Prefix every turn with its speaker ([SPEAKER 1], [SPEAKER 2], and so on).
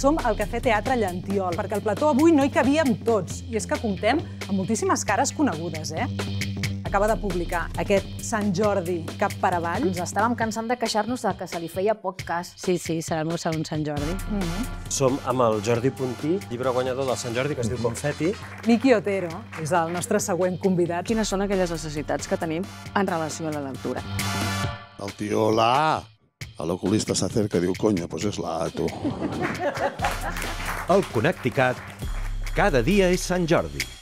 [SPEAKER 1] Som al Cafè Teatre Llantiol, perquè al plató avui no hi cabíem tots. I és que comptem amb moltíssimes cares conegudes, eh? Acaba de publicar aquest Sant Jordi cap per avall.
[SPEAKER 2] Ens estàvem cansant de queixar-nos de que se li feia poc cas.
[SPEAKER 3] Sí, sí, serà el meu segon Sant Jordi.
[SPEAKER 1] Mm -hmm.
[SPEAKER 4] Som amb el Jordi Puntí, llibre guanyador del Sant Jordi, que es diu Confeti.
[SPEAKER 1] Miki Otero és el nostre següent convidat.
[SPEAKER 5] Quines són aquelles necessitats que tenim en relació a la lectura?
[SPEAKER 6] El tio, la A. L'oculista s'acerca i diu, conya, doncs és la tu.
[SPEAKER 7] El Connecticut cada dia és Sant Jordi.